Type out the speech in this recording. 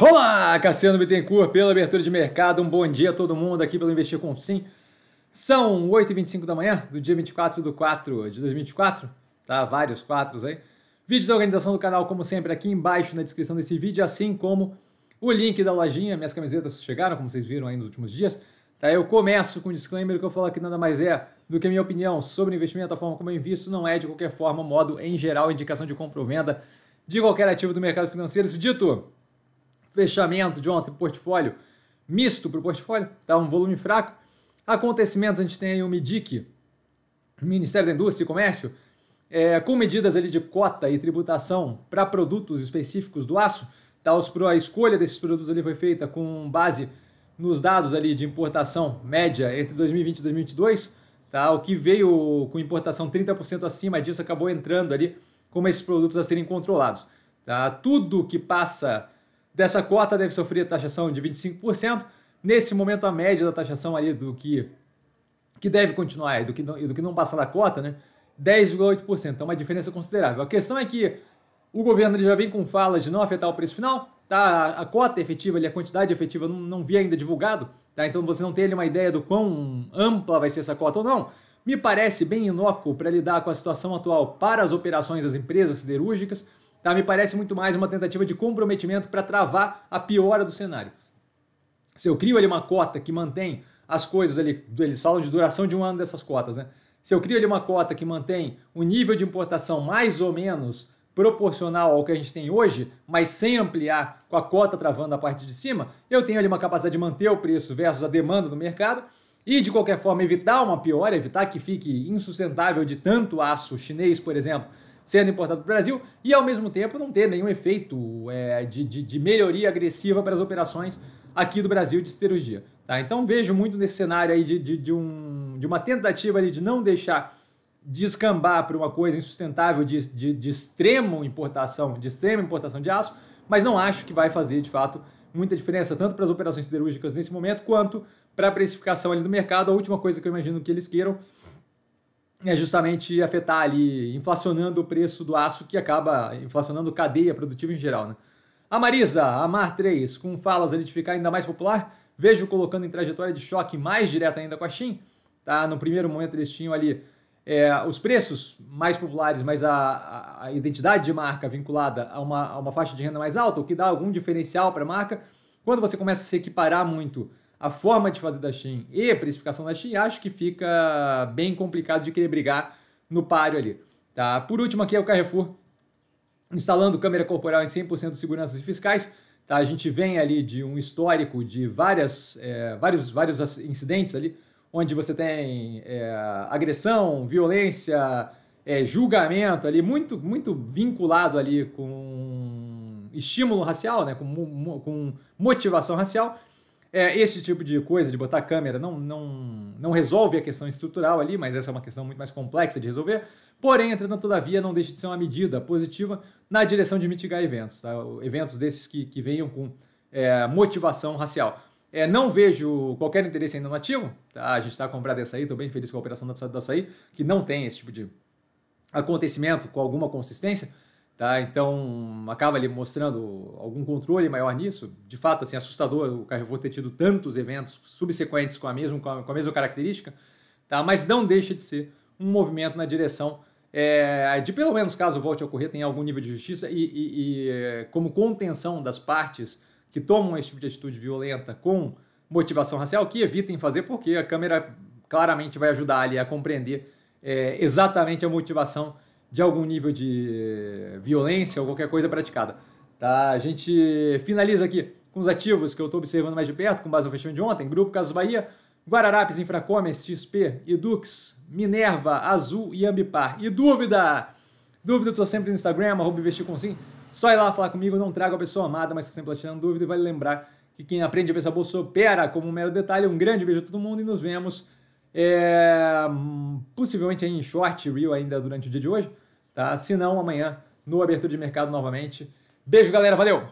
Olá, Cassiano Bittencourt, pela abertura de mercado. Um bom dia a todo mundo aqui pelo Investir com Sim. São 8h25 da manhã, do dia 24 de 4 de 2024. Tá? Vários quatros aí. Vídeos da organização do canal, como sempre, aqui embaixo na descrição desse vídeo, assim como o link da lojinha. Minhas camisetas chegaram, como vocês viram aí nos últimos dias. Tá? Eu começo com um disclaimer que eu falo aqui nada mais é do que a minha opinião sobre investimento, a forma como eu invisto, não é de qualquer forma, modo em geral, indicação de compra ou venda de qualquer ativo do mercado financeiro. Isso dito, fechamento de ontem, portfólio misto para o portfólio, tá? um volume fraco. Acontecimentos, a gente tem aí o MIDIC, Ministério da Indústria e Comércio, é, com medidas ali de cota e tributação para produtos específicos do aço. Tá? A escolha desses produtos ali foi feita com base nos dados ali de importação média entre 2020 e 2022. Tá? O que veio com importação 30% acima disso acabou entrando ali como esses produtos a serem controlados. Tá? Tudo que passa dessa cota deve sofrer taxação de 25%. Nesse momento, a média da taxação ali do que, que deve continuar e do que não, do que não passa da cota, né? 10,8%. Então, uma diferença considerável. A questão é que o governo já vem com falas de não afetar o preço final, tá? A cota efetiva, ali, a quantidade efetiva, não, não vi ainda divulgado, tá? Então, você não tem ali uma ideia do quão ampla vai ser essa cota ou não. Me parece bem inócuo para lidar com a situação atual para as operações das empresas siderúrgicas. Tá? Me parece muito mais uma tentativa de comprometimento para travar a piora do cenário. Se eu crio ali uma cota que mantém as coisas ali, eles falam de duração de um ano dessas cotas, né? Se eu crio ali uma cota que mantém o nível de importação mais ou menos proporcional ao que a gente tem hoje, mas sem ampliar com a cota travando a parte de cima, eu tenho ali uma capacidade de manter o preço versus a demanda do mercado e de qualquer forma evitar uma piora, evitar que fique insustentável de tanto aço chinês, por exemplo, sendo importado para o Brasil e ao mesmo tempo não ter nenhum efeito é, de, de, de, melhoria agressiva para as operações aqui do Brasil de siderurgia. Tá? Então vejo muito nesse cenário aí de, de, de, um, de uma tentativa ali de não deixar descambar para uma coisa insustentável de, de, de extrema importação, de extrema importação de aço, mas não acho que vai fazer de fato muita diferença tanto para as operações siderúrgicas nesse momento quanto para a precificação ali do mercado. A última coisa que eu imagino que eles queiram é justamente afetar ali, inflacionando o preço do aço, que acaba inflacionando cadeia produtiva em geral. Né? A Marisa, a Mar 3, com falas ali de ficar ainda mais popular, vejo colocando em trajetória de choque mais direta ainda com a Shin. Tá? No primeiro momento eles tinham ali é, os preços mais populares, mas a, a, identidade de marca vinculada a uma, a uma faixa de renda mais alta, o que dá algum diferencial para a marca. Quando você começa a se equiparar muito a forma de fazer da Shein e a precificação da Shein, acho que fica bem complicado de querer brigar no páreo ali. Tá? Por último, aqui é o Carrefour instalando câmera corporal em 100% de seguranças fiscais. Tá? A gente vem ali de um histórico de várias, é, vários, vários incidentes ali, onde você tem é, agressão, violência, é, julgamento ali, muito, muito vinculado ali com estímulo racial, né? com, com motivação racial. É, esse tipo de coisa, de botar câmera, não, não, não resolve a questão estrutural ali, mas essa é uma questão muito mais complexa de resolver. Porém, entretanto, todavia, não deixa de ser uma medida positiva na direção de mitigar eventos, tá? eventos desses que, que venham com é, motivação racial. É, não vejo qualquer interesse ainda no ativo, tá? a gente está comprando açaí, estou bem feliz com a operação da açaí, que não tem esse tipo de acontecimento com alguma consistência, Tá? Então, acaba ali mostrando algum controle maior nisso. De fato, assim, assustador o Carrefour ter tido tantos eventos subsequentes com a mesma, com a, mesma característica, tá? mas não deixa de ser um movimento na direção é, de, pelo menos, caso volte a ocorrer, tem algum nível de justiça e, e, e, como contenção das partes que tomam esse tipo de atitude violenta com motivação racial, que evitem fazer, porque a câmera claramente vai ajudar ali a compreender é, exatamente a motivação de algum nível de violência ou qualquer coisa praticada. Tá? A gente finaliza aqui com os ativos que eu estou observando mais de perto, com base no fechamento de ontem. Grupo Casas Bahia, Guararapes, Infracommerce, XP, Edux, Minerva, Azul e Ambipar. E dúvida? Dúvida, eu sempre no Instagram, arroba investir com sim. Só ir lá falar comigo, não trago a pessoa amada, mas estou sempre tirando dúvida e vale lembrar que quem aprende a pensar bolsa opera como um mero detalhe. Um grande beijo a todo mundo e nos vemos é, possivelmente em short reel ainda durante o dia de hoje tá? Se não, amanhã no Abertura de Mercado novamente. Beijo, galera. Valeu!